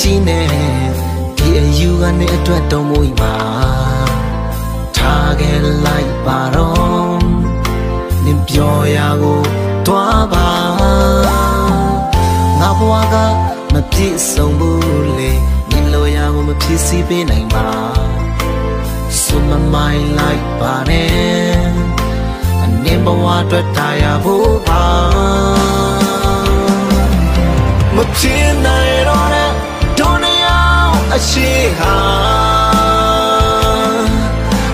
ကြီးနဲ့ဒီအယူကနေအတွက်တုံးမွေးမှာထားခဲ့လိုက်ပါတော့နင်ပြောရကိုတွားပါငါဘဝကမပြည့်စုံဘူးလေနင်လိုရကိုမဖြစ်စီပေးနိုင်ပါဆိုမမိုင်းလိုက်ပါနဲ့အနေဘဝအတွက်ထားရဖို့ပါ မဖြစ်နိုင်တော့တဲ့ဒုနီယာအရှိဟာ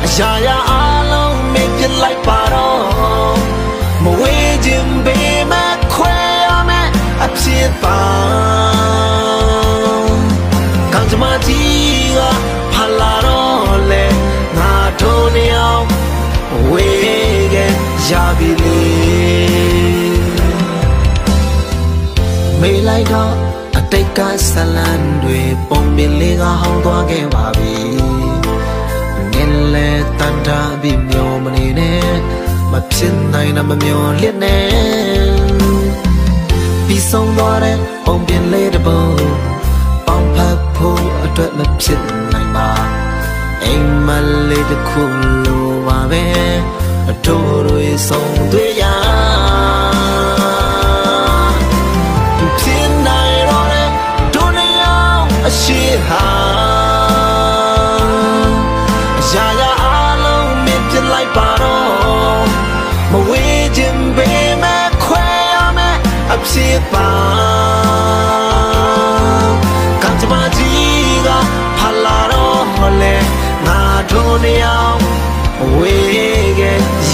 အရာရာအလုံးမပြလိုက်ပါတော့မဝေးခြင်းပေးမခွဲရမယ်အဖြစ်ပါကံကြမ္မာကြီးကဖလာတော့လေငါဒုနီယာဝေးကရပြီ မေးလိုက်တော့အတိတ်ကဆလန်တွေပုံပင်လေးကဟောင်းသွားခဲ့ပါပြီနင်းလေတန်တာပြီးမျောမနေနဲ့မဖြစ်နိုင်တာမမျောလစ်နဲ့ပြီးဆုံးသွားတဲ့ပုံပင်လေးတစ်ပုံပေါင်ဖက်ဖို့အတွက်မဖြစ်နိုင်ပါအိမ်မလေးတစ်ခုလိုပါပဲအထိုးတွေဆုံးတွေ့ရရှိ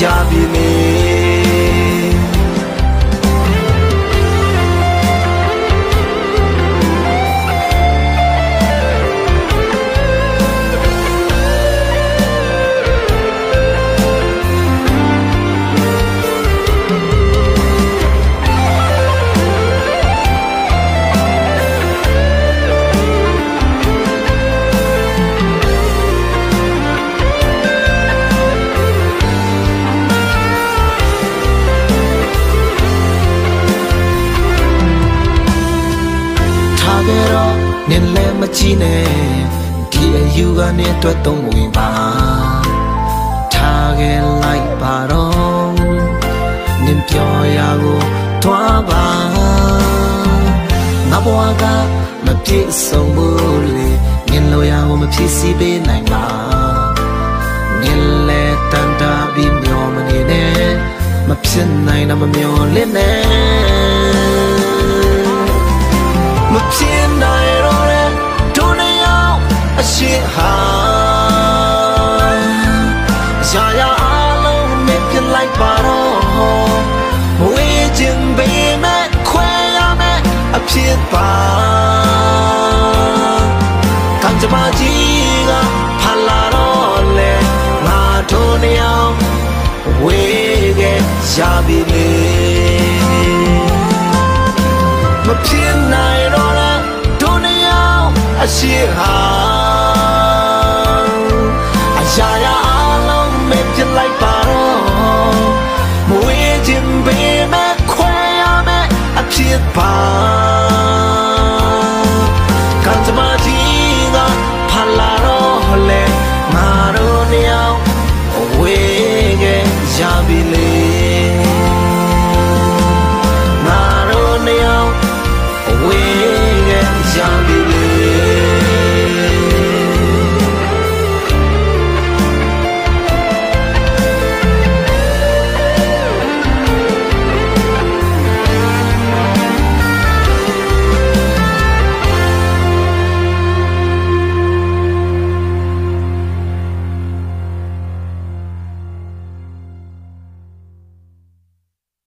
ကရ နင်လည်းမကြည့်နဲ့ဒီအယူကနေအတွက်သုံးဝင်ပါထားခဲ့လိုက်ပါတော့နင်ပြောရကိုတွားပါငါဘဝကမပြည့်စုံဘူးလေနင်လိုရကိုမဖြစ်စီပေးနိုင်ပါနင်လည်းတန်တာပြီးမျောမနေနဲ့မဖြစ်နိုင်တော့မမျောလင့်နဲ့မဖြစ်နိုင်တော့တဲ့ဒုနီယာ အရှိဟာရာရာအလုံးမပြလိုက်ပါတော့မဝေးခြင်းပေမဲ့ခွဲရမယ်အဖြစ်ပါကံကြမ္မာကြီးကဖလာတော့လေငါဒုနီယာဝေးကရပြီလေမဖြစ်နိုင်တော့တဲ့ဒုနီယာအရှိဟာ